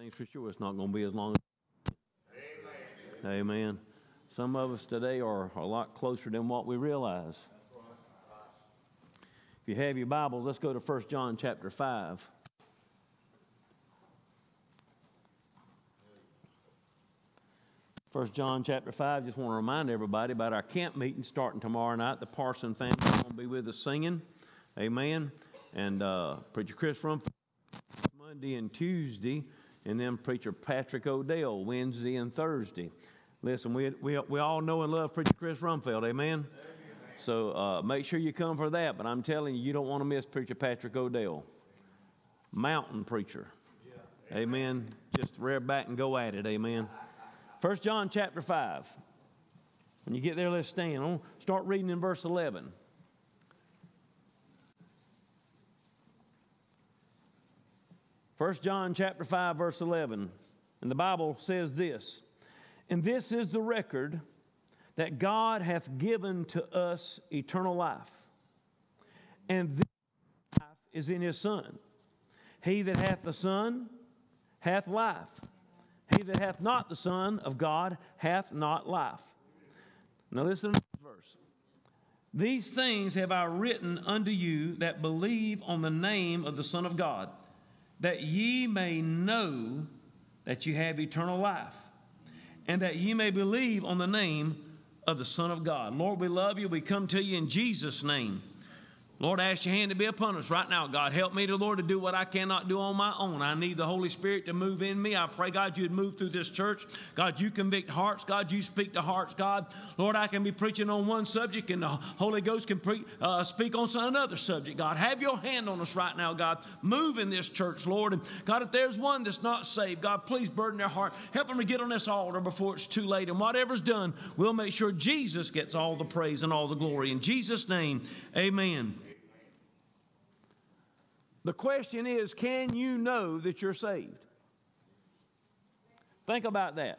things for sure it's not going to be as long. Amen. Amen. Some of us today are a lot closer than what we realize. If you have your Bibles, let's go to 1 John chapter 5. First John chapter 5, just want to remind everybody about our camp meeting starting tomorrow night. The Parson family to be with us singing. Amen. And uh, Preacher Chris from Monday and Tuesday, and then Preacher Patrick Odell Wednesday and Thursday. Listen, we, we, we all know and love Preacher Chris Rumfeld. Amen. So uh, make sure you come for that. But I'm telling you, you don't want to miss Preacher Patrick Odell. Mountain preacher. Amen. Just rear back and go at it. Amen. First John chapter 5. When you get there, let's stand. I'll start reading in verse 11. First John chapter 5 verse 11. And the Bible says this. And this is the record that God hath given to us eternal life. And this life is in his Son. He that hath the Son hath life. He that hath not the Son of God hath not life. Now listen to this verse. These things have I written unto you that believe on the name of the Son of God, that ye may know that you have eternal life, and that ye may believe on the name of the Son of God. Lord, we love you. We come to you in Jesus' name. Lord, I ask your hand to be upon us right now. God, help me, to Lord, to do what I cannot do on my own. I need the Holy Spirit to move in me. I pray, God, you'd move through this church. God, you convict hearts. God, you speak to hearts. God, Lord, I can be preaching on one subject and the Holy Ghost can pre- uh, speak on another subject. God, have your hand on us right now, God. Move in this church, Lord. And God, if there's one that's not saved, God, please burden their heart. Help them to get on this altar before it's too late. And whatever's done, we'll make sure Jesus gets all the praise and all the glory. In Jesus' name, amen. The question is can you know that you're saved? Think about that.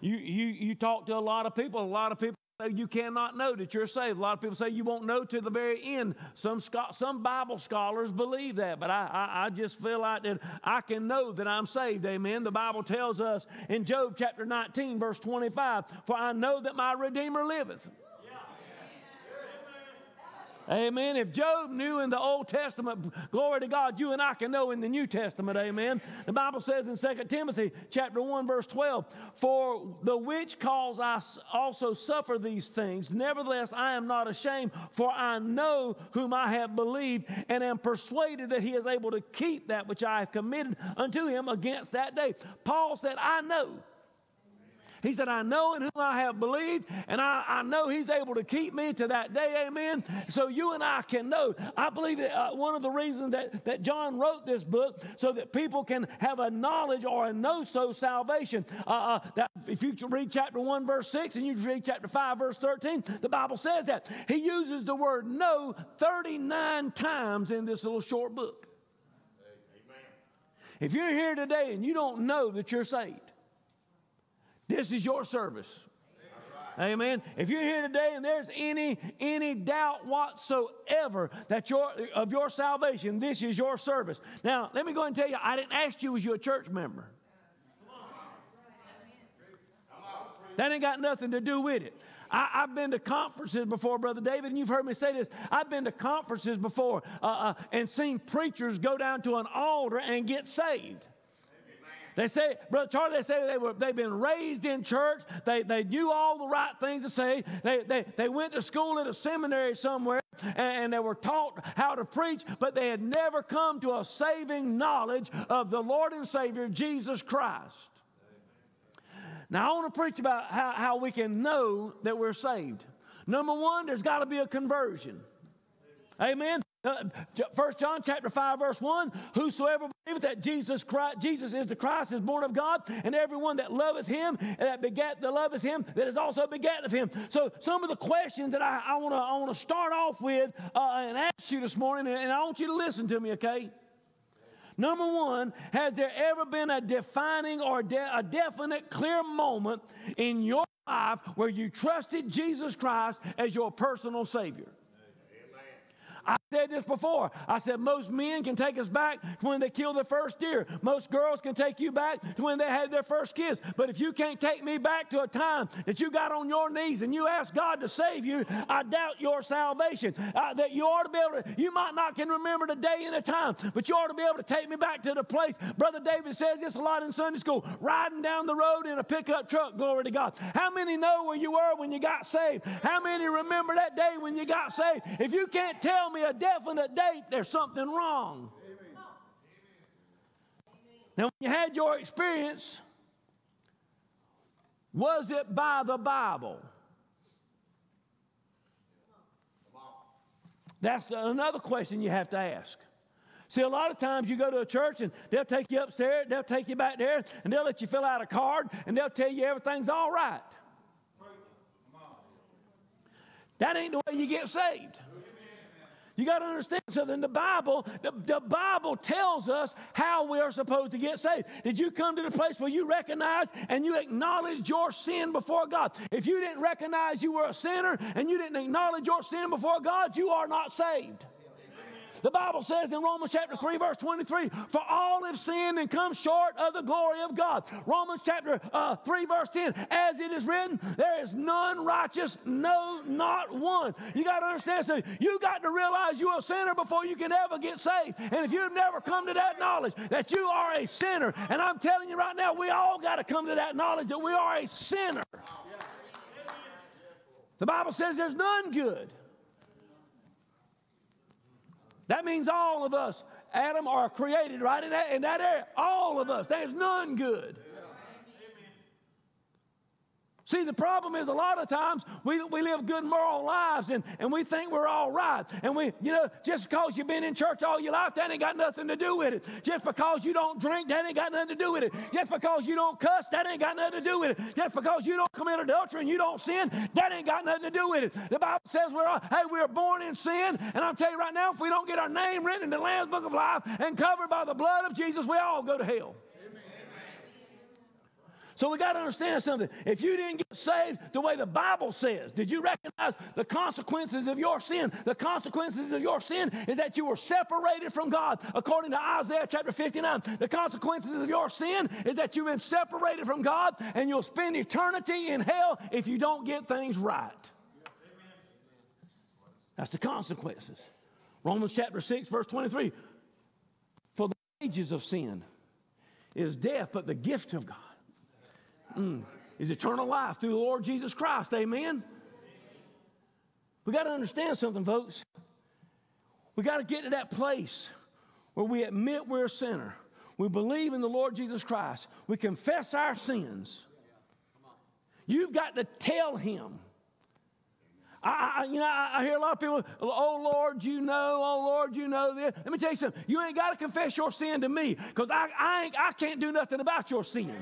You, you, you talk to a lot of people, a lot of people say you cannot know that you're saved. A lot of people say you won't know to the very end. Some, some Bible scholars believe that, but I, I, I just feel like that I can know that I'm saved. Amen. The Bible tells us in Job chapter 19, verse 25, For I know that my Redeemer liveth. Amen. If Job knew in the Old Testament, glory to God, you and I can know in the New Testament. Amen. The Bible says in 2 Timothy chapter 1, verse 12, For the which cause I also suffer these things. Nevertheless, I am not ashamed, for I know whom I have believed, and am persuaded that he is able to keep that which I have committed unto him against that day. Paul said, I know. He said, I know in whom I have believed, and I, I know He's able to keep me to that day. Amen. So you and I can know. I believe that uh, one of the reasons that, that John wrote this book so that people can have a knowledge or a know so salvation. Uh, uh, that if you read chapter 1, verse 6, and you read chapter 5, verse 13, the Bible says that. He uses the word know 39 times in this little short book. Amen. If you're here today and you don't know that you're saved, this is your service. Amen. If you're here today and there's any any doubt whatsoever that your of your salvation, this is your service. Now, let me go and tell you, I didn't ask you was you a church member. That ain't got nothing to do with it. I, have been to conferences before, Brother David, and you've heard me say this. I've been to conferences before uh, uh, and seen preachers go down to an altar and get saved. They say, Brother Charlie, they say they were, they've been raised in church. They, they knew all the right things to say. They, they, they went to school at a seminary somewhere and, and they were taught how to preach, but they had never come to a saving knowledge of the Lord and Savior, Jesus Christ. Now, I want to preach about how, how we can know that we're saved. Number one, there's got to be a conversion. Amen. Uh, First John chapter 5, verse 1 Whosoever believeth that Jesus Christ, Jesus is the Christ, is born of God, and everyone that loveth him, and that begat that loveth him, that is also begat of him. So some of the questions that I, I want to start off with uh, and ask you this morning, and I want you to listen to me, okay? Number one, has there ever been a defining or de- a definite, clear moment in your life where you trusted Jesus Christ as your personal Savior? I said this before. I said most men can take us back to when they killed their first deer. Most girls can take you back to when they had their first kids. But if you can't take me back to a time that you got on your knees and you asked God to save you, I doubt your salvation. Uh, that you ought to be able to, you might not can remember the day and the time, but you ought to be able to take me back to the place. Brother David says this a lot in Sunday school, riding down the road in a pickup truck, glory to God. How many know where you were when you got saved? How many remember that day when you got saved? If you can't tell me a definite date, there's something wrong. Now, when you had your experience, was it by the Bible? That's another question you have to ask. See, a lot of times you go to a church and they'll take you upstairs, they'll take you back there, and they'll let you fill out a card, and they'll tell you everything's all right. That ain't the way you get saved. You got to understand something. The Bible, the, the Bible tells us how we are supposed to get saved. Did you come to the place where you recognize and you acknowledge your sin before God? If you didn't recognize you were a sinner and you didn't acknowledge your sin before God, you are not saved. The Bible says in Romans chapter 3, verse 23, for all have sinned and come short of the glory of God. Romans chapter uh, 3, verse 10, as it is written, there is none righteous, no, not one. You got to understand, so you got to realize you're a sinner before you can ever get saved. And if you've never come to that knowledge that you are a sinner, and I'm telling you right now, we all got to come to that knowledge that we are a sinner. The Bible says there's none good. That means all of us, Adam, are created right in that, in that area. All of us. There's none good. See, the problem is a lot of times we, we live good moral lives and, and we think we're all right. And we, you know, just because you've been in church all your life, that ain't got nothing to do with it. Just because you don't drink, that ain't got nothing to do with it. Just because you don't cuss, that ain't got nothing to do with it. Just because you don't commit adultery and you don't sin, that ain't got nothing to do with it. The Bible says we're, all, hey, we're born in sin. And I'm telling you right now, if we don't get our name written in the Lamb's Book of Life and covered by the blood of Jesus, we all go to hell. So we got to understand something. If you didn't get saved the way the Bible says, did you recognize the consequences of your sin? The consequences of your sin is that you were separated from God, according to Isaiah chapter 59. The consequences of your sin is that you've been separated from God and you'll spend eternity in hell if you don't get things right. That's the consequences. Romans chapter 6, verse 23. For the wages of sin is death, but the gift of God mm, is eternal life through the Lord Jesus Christ. Amen. We got to understand something, folks. We got to get to that place where we admit we're a sinner. We believe in the Lord Jesus Christ. We confess our sins. You've got to tell Him. I, I, you know, I, I, hear a lot of people, oh Lord, you know, oh Lord, you know this. Let me tell you something. You ain't got to confess your sin to me because I, I, I can't do nothing about your sin.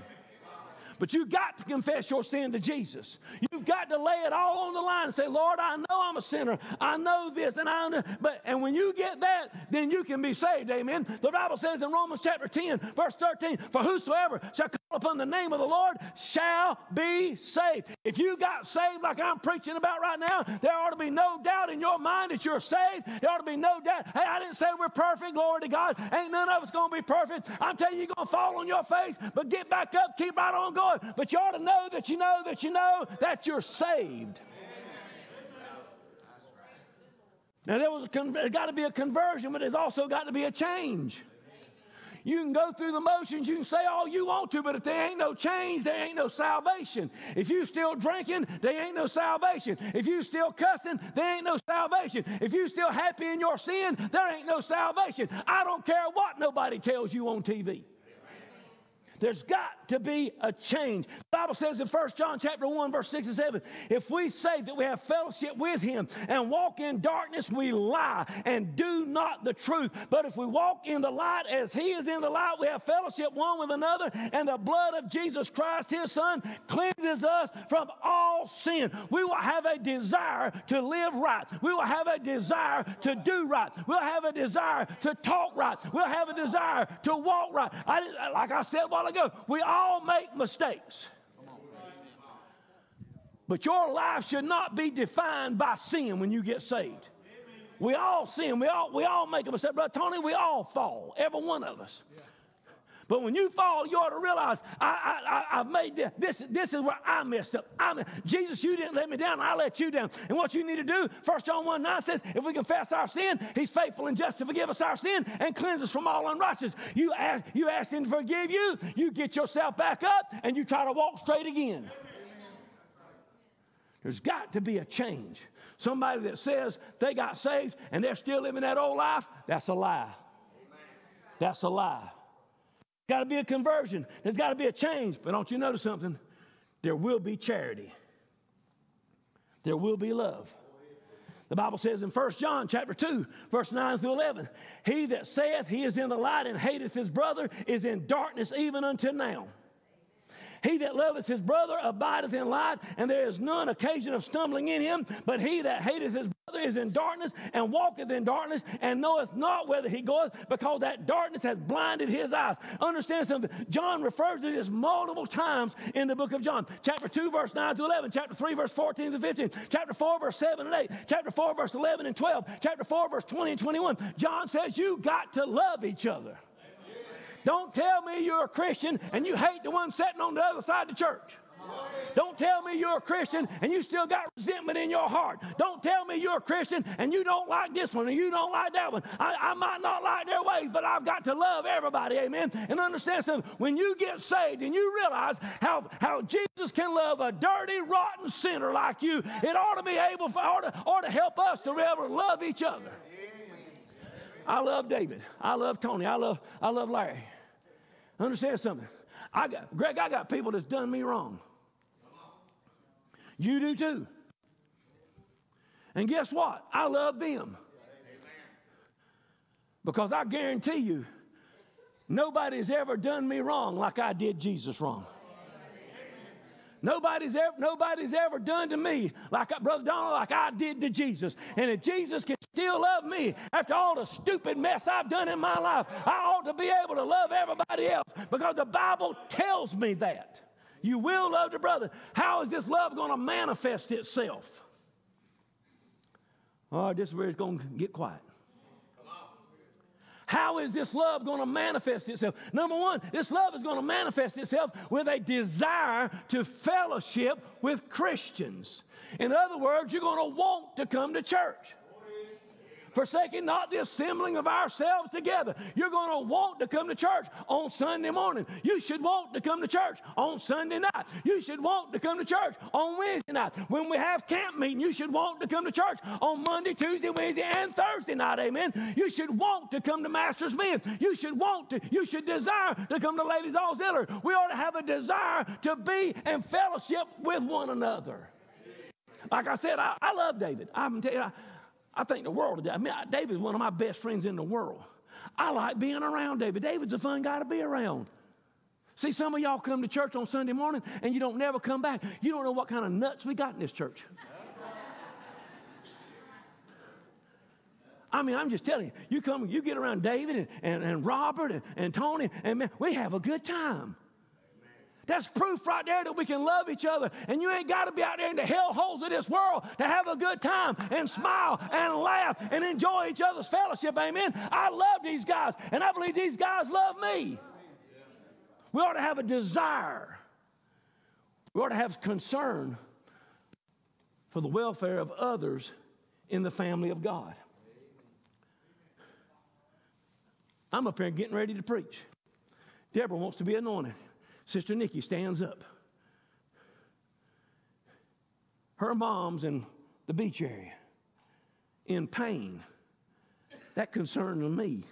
But you've got to confess your sin to Jesus. You've got to lay it all on the line and say, Lord, I know I'm a sinner. I know this, and I know. But and when you get that, then you can be saved. Amen. The Bible says in Romans chapter 10, verse 13, for whosoever shall upon the name of the Lord shall be saved. If you got saved like I'm preaching about right now, there ought to be no doubt in your mind that you're saved. There ought to be no doubt. Hey, I didn't say we're perfect. Glory to God. Ain't none of us going to be perfect. I'm telling you, you're going to fall on your face, but get back up, keep right on going. But you ought to know that you know that you know that you're saved. Now, there was got to be a conversion, but there's also got to be a change. You can go through the motions, you can say all you want to, but if there ain't no change, there ain't no salvation. If you still drinking, there ain't no salvation. If you still cussing, there ain't no salvation. If you still happy in your sin, there ain't no salvation. I don't care what nobody tells you on TV. There's got to be a change. The Bible says in 1 John chapter 1, verse 6 and 7, if we say that we have fellowship with him and walk in darkness, we lie and do not the truth. But if we walk in the light as he is in the light, we have fellowship one with another, and the blood of Jesus Christ, his son, cleanses us from all sin. We will have a desire to live right. We will have a desire to do right. We'll have a desire to talk right. We'll have a desire to walk right. I, like I said ago, we all make mistakes. But your life should not be defined by sin when you get saved. We all sin. We all, we all make a mistake. Brother Tony, we all fall, every one of us. But when you fall, you ought to realize I, I, I, have made this. this. This is where I messed up. I Jesus, you didn't let me down. I let you down. And what you need to do, 1 John 1 9 says, if we confess our sin, he's faithful and just to forgive us our sin and cleanse us from all unrighteousness. You ask, you ask him to forgive you, you get yourself back up, and you try to walk straight again. There's got to be a change. Somebody that says they got saved and they're still living that old life, that's a lie. That's a lie. Got to be a conversion. There's got to be a change. But don't you notice something? There will be charity. There will be love. The Bible says in 1 John chapter 2, verse 9 through 11, He that saith he is in the light and hateth his brother is in darkness even until now. He that loveth his brother abideth in light, and there is none occasion of stumbling in him. But he that hateth his brother is in darkness, and walketh in darkness, and knoweth not whither he goeth, because that darkness has blinded his eyes. Understand something. John refers to this multiple times in the book of John. Chapter 2, verse 9 to 11. Chapter 3, verse 14 to 15. Chapter 4, verse 7 and 8. Chapter 4, verse 11 and 12. Chapter 4, verse 20 and 21. John says you got to love each other. Don't tell me you're a Christian and you hate the one sitting on the other side of the church. Don't tell me you're a Christian and you still got resentment in your heart. Don't tell me you're a Christian and you don't like this one and you don't like that one. I, I might not like their ways, but I've got to love everybody, amen. And understand something. When you get saved and you realize how, how Jesus can love a dirty, rotten sinner like you, it ought to be able for, ought to, ought to help us to to love each other. I love David. I love Tony. I love, I love Larry. Understand something. I got, Greg, I got people that's done me wrong. You do too. And guess what? I love them. Because I guarantee you, nobody's ever done me wrong like I did Jesus wrong. Nobody's ever, nobody's ever done to me like Brother Donald, like I did to Jesus. And if Jesus can still love me after all the stupid mess I've done in my life, I ought to be able to love everybody else because the Bible tells me that. You will love your brother. How is this love going to manifest itself? All right, this is where it's going to get quiet. How is this love going to manifest itself? Number one, this love is going to manifest itself with a desire to fellowship with Christians. In other words, you're going to want to come to church forsaking not the assembling of ourselves together. You're going to want to come to church on Sunday morning. You should want to come to church on Sunday night. You should want to come to church on Wednesday night. When we have camp meeting, you should want to come to church on Monday, Tuesday, Wednesday, and Thursday night. Amen. You should want to come to Master's Men. You should want to, you should desire to come to Ladies Auxiliary. We ought to have a desire to be in fellowship with one another. Like I said, I, I love David. I'm telling you, I think the world David. I mean, David's one of my best friends in the world. I like being around David. David's a fun guy to be around. See, some of y'all come to church on Sunday morning and you don't never come back. You don't know what kind of nuts we got in this church. I mean, I'm just telling you, you come, you get around David and, and, and Robert and, and Tony, and man, we have a good time. That's proof right there that we can love each other. And you ain't got to be out there in the hell holes of this world to have a good time and smile and laugh and enjoy each other's fellowship. Amen. I love these guys, and I believe these guys love me. We ought to have a desire, we ought to have concern for the welfare of others in the family of God. I'm up here getting ready to preach. Deborah wants to be anointed. Sister Nikki stands up. Her mom's in the beach area in pain. That concerns me.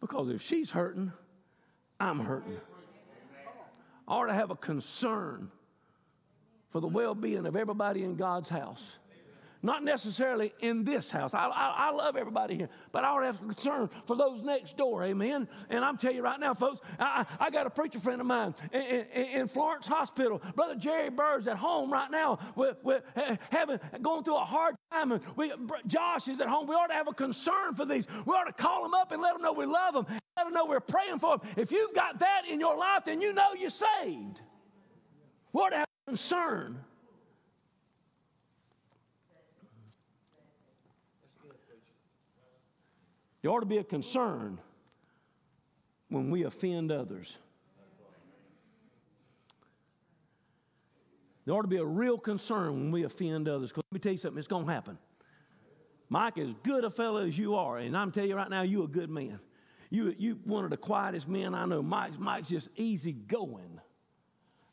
Because if she's hurting, I'm hurting. I ought to have a concern for the well being of everybody in God's house. Not necessarily in this house. I, I, I love everybody here, but I ought to have concern for those next door. Amen. And I'm telling you right now, folks, I, I got a preacher friend of mine in, in, in Florence Hospital. Brother Jerry Burrs at home right now with, with having going through a hard time. And we, Josh is at home. We ought to have a concern for these. We ought to call them up and let them know we love them. Let them know we're praying for them. If you've got that in your life, then you know you're saved. We ought to have concern There ought to be a concern when we offend others. There ought to be a real concern when we offend others. Because let me tell you something, it's going to happen. Mike, as good a fellow as you are, and I'm telling you right now, you're a good man. You, you one of the quietest men I know. Mike's, Mike's just easy going.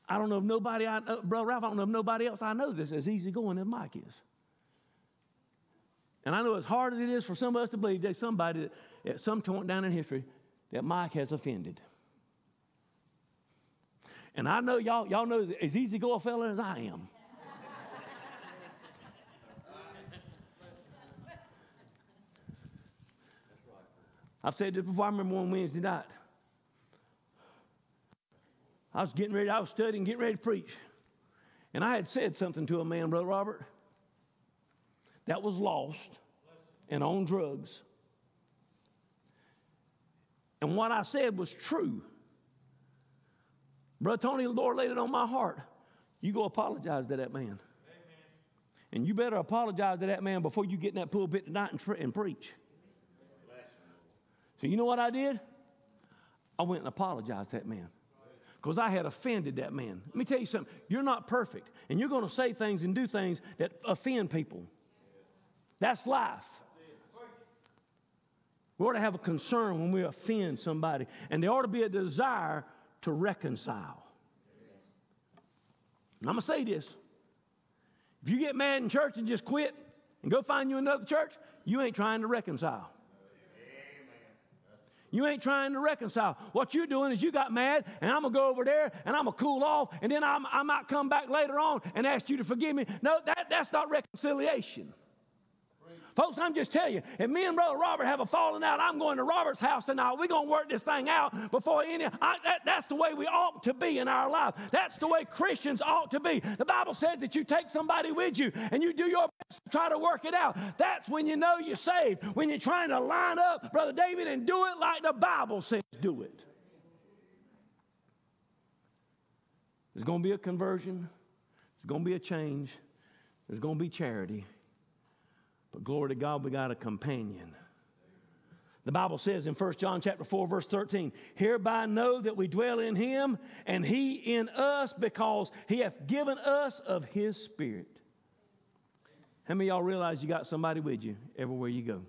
I don't know if nobody, I, uh, Brother Ralph, I don't know if nobody else I know this as easy going as Mike is. And I know as hard as it is for some of us to believe there's somebody that, at some point down in history that Mike has offended. And I know y'all, y'all know as easy go a fella as I am. I've said this before. I remember one Wednesday night. I was getting ready, I was studying, getting ready to preach. And I had said something to a man, Brother Robert, that was lost and on drugs. And what I said was true. Brother Tony, the Lord laid it on my heart. You go apologize to that man. Amen. And you better apologize to that man before you get in that pulpit tonight and, pre- and preach. So you know what I did? I went and apologized to that man because I had offended that man. Let me tell you something. You're not perfect, and you're going to say things and do things that offend people. That's life. We ought to have a concern when we offend somebody, and there ought to be a desire to reconcile. And I'm going to say this. If you get mad in church and just quit and go find you another church, you ain't trying to reconcile. You ain't trying to reconcile. What you're doing is you got mad, and I'm going to go over there and I'm going to cool off, and then I'm, i might come back later on and ask you to forgive me. No, that, that's not reconciliation. Folks, I'm just telling you, if me and Brother Robert have a falling out, I'm going to Robert's house tonight. We're going to work this thing out before any. I, that, that's the way we ought to be in our life. That's the way Christians ought to be. The Bible says that you take somebody with you and you do your best to try to work it out. That's when you know you're saved. When you're trying to line up, Brother David, and do it like the Bible says do it. There's going to be a conversion. There's going to be a change. There's going to be charity. But glory to God, we got a companion. The Bible says in 1 John chapter 4, verse 13, hereby know that we dwell in him and he in us because he hath given us of his spirit. How many y'all realize you got somebody with you everywhere you go?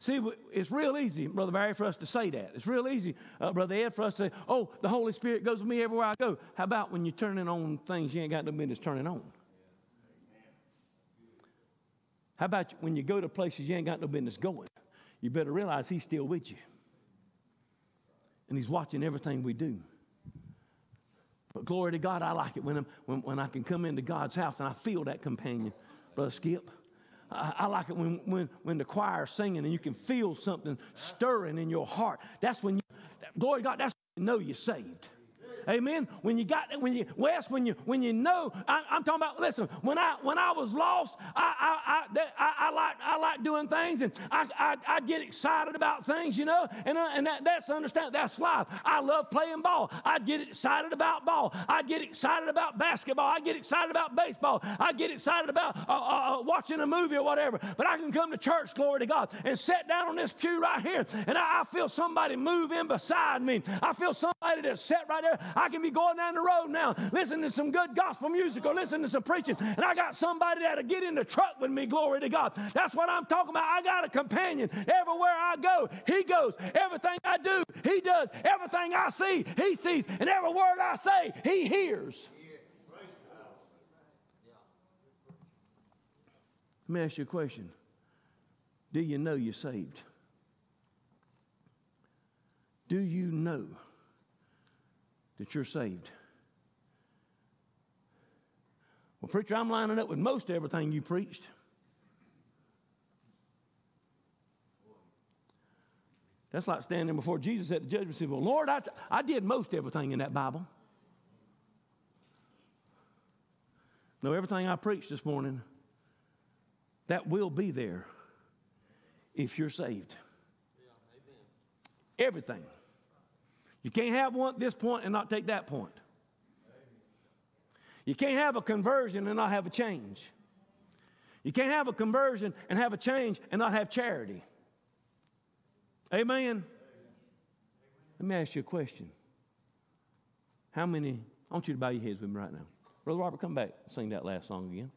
See, it's real easy, Brother Barry, for us to say that. It's real easy, uh, Brother Ed, for us to say, oh, the Holy Spirit goes with me everywhere I go. How about when you're turning on things you ain't got no business turning on? How about when you go to places you ain't got no business going? You better realize He's still with you. And He's watching everything we do. But glory to God, I like it when, when, when I can come into God's house and I feel that companion, Brother Skip. I, I, like it when, when, when the choir is singing and you can feel something stirring in your heart. That's when you, glory to God, that's when you know you're saved. Amen. When you got when you West, when you when you know, I, am talking about. Listen, when I when I was lost, I I I, I, I like I like doing things, and I, I I get excited about things, you know, and uh, and that, that's understand that's life. I love playing ball. I get excited about ball. I get excited about basketball. I get excited about baseball. I get excited about uh, uh, uh, watching a movie or whatever. But I can come to church, glory to God, and sit down on this pew right here, and I, I feel somebody move in beside me. I feel somebody that's set right there. I can be going down the road now, listening to some good gospel music or listening to some preaching, and I got somebody that'll get in the truck with me, glory to God. That's what I'm talking about. I got a companion. Everywhere I go, he goes. Everything I do, he does. Everything I see, he sees. And every word I say, he hears. Let me ask you a question. Do you know you're saved? Do you know that you're saved. Well, preacher, I'm lining up with most everything you preached. That's like standing before Jesus at the judgment seat. Well, Lord, I, I did most everything in that Bible. No, everything I preached this morning, that will be there if you're saved. Yeah, everything. You can't have one this point and not take that point. You can't have a conversion and not have a change. You can't have a conversion and have a change and not have charity. Amen? Let me ask you a question. How many, I want you to bow your heads with me right now. Brother Robert, come back, sing that last song again.